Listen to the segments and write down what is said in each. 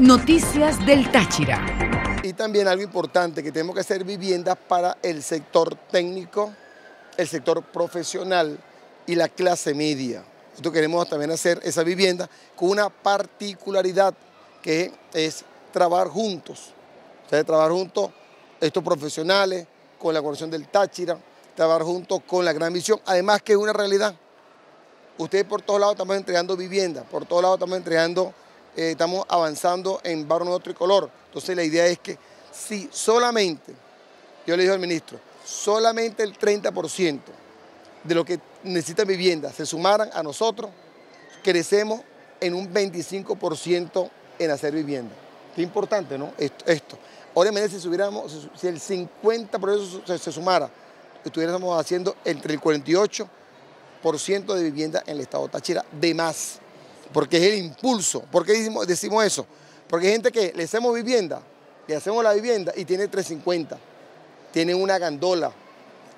Noticias del Táchira. Y también algo importante, que tenemos que hacer viviendas para el sector técnico, el sector profesional y la clase media. Nosotros queremos también hacer esa vivienda con una particularidad que es trabajar juntos. O sea, trabajar juntos estos profesionales con la coordinación del Táchira, trabajar juntos con la gran misión, además que es una realidad. Ustedes por todos lados estamos entregando vivienda, por todos lados estamos entregando, eh, estamos avanzando en Barrio Nuevo Tricolor. Entonces la idea es que si solamente, yo le dije al ministro, solamente el 30% de lo que necesita vivienda se sumaran a nosotros, crecemos en un 25% en hacer vivienda. Qué importante, ¿no? Esto. esto. Obviamente si, subiéramos, si el 50% se, se sumara, estuviéramos haciendo entre el 48 de vivienda en el estado de Táchira de más, porque es el impulso. ¿Por qué decimos, decimos eso? Porque hay gente que le hacemos vivienda, le hacemos la vivienda y tiene 350, tiene una gandola,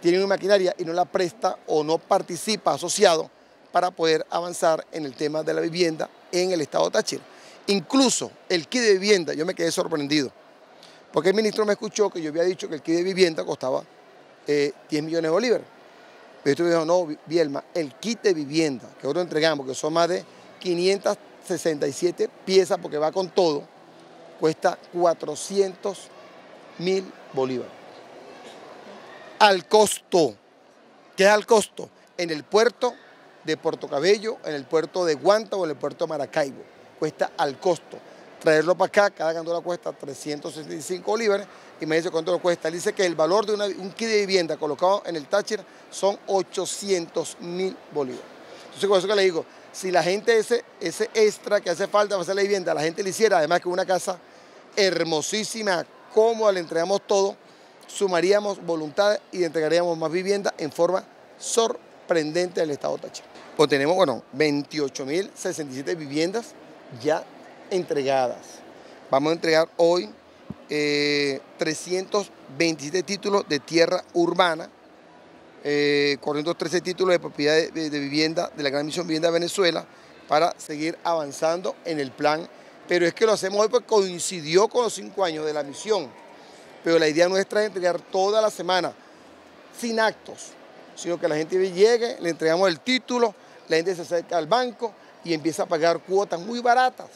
tiene una maquinaria y no la presta o no participa asociado para poder avanzar en el tema de la vivienda en el estado Táchira. Incluso el kit de vivienda, yo me quedé sorprendido, porque el ministro me escuchó que yo había dicho que el kit de vivienda costaba 10 eh, millones de bolívares. Pero me dijo, no, Bielma, el kit de vivienda que nosotros entregamos, que son más de 567 piezas porque va con todo, cuesta 400 mil bolívares. Al costo. ¿Qué es al costo? En el puerto de Puerto Cabello, en el puerto de Guanta o en el puerto de Maracaibo. Cuesta al costo. Traerlo para acá, cada gandola cuesta 365 bolívares y me dice cuánto lo cuesta. Él dice que el valor de un kit de vivienda colocado en el Táchira son 800 mil bolívares. Entonces, con eso que le digo, si la gente ese, ese extra que hace falta para hacer la vivienda, la gente le hiciera, además que una casa hermosísima, cómoda, le entregamos todo, sumaríamos voluntades y entregaríamos más vivienda en forma sorprendente del Estado Táchira. Pues tenemos, bueno, 28.067 viviendas ya entregadas. Vamos a entregar hoy 327 eh, títulos de tierra urbana, eh, 413 títulos de propiedad de, vivienda de la Gran Misión Vivienda Venezuela para seguir avanzando en el plan. Pero es que lo hacemos hoy porque coincidió con los cinco años de la misión. Pero la idea nuestra es entregar toda la semana, sin actos, sino que la gente llegue, le entregamos el título, la gente se acerca al banco y empieza a pagar cuotas muy baratas.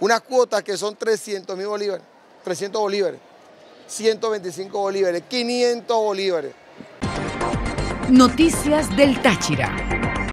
Unas cuotas que son 300 mil bolívares. 300 bolívares, 125 bolívares, 500 bolívares. Noticias del Táchira.